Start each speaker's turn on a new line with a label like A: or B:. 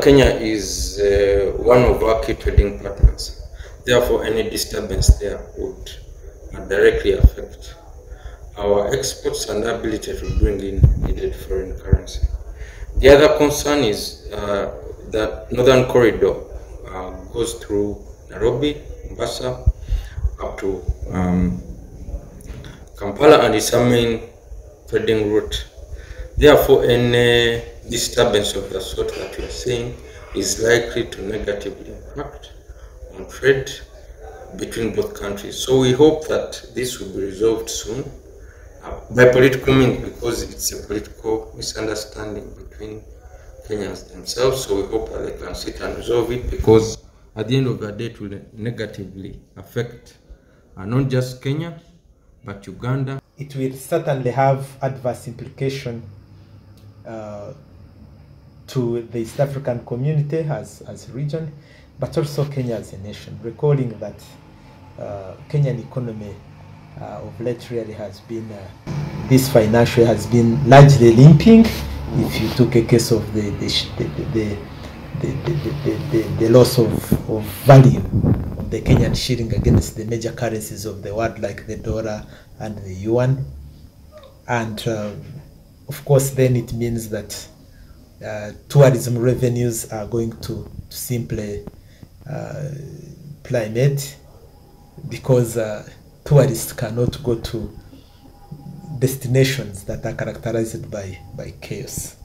A: Kenya is uh, one of our key trading partners. Therefore, any disturbance there would uh, directly affect our exports and ability to bring in needed foreign currency. The other concern is uh, that Northern Corridor uh, goes through Nairobi, Mombasa, up to um, Kampala, and is a main trading route. Therefore, any disturbance of the sort that we are seeing is likely to negatively impact on trade between both countries. So we hope that this will be resolved soon uh, by political means because it's a political misunderstanding between Kenyans themselves. So we hope that they can sit and resolve it because at the end of the day it will negatively affect uh, not just Kenya but Uganda.
B: It will certainly have adverse implication uh, to the East African community as, as a region, but also Kenya as a nation, recalling that uh, Kenyan economy uh, of late really has been, uh, this financial has been largely limping. If you took a case of the, the, the, the, the, the, the, loss of, of value of the Kenyan shilling against the major currencies of the world like the dollar and the yuan. And um, of course, then it means that uh, tourism revenues are going to, to simply uh, plummet because uh, tourists cannot go to destinations that are characterized by, by chaos.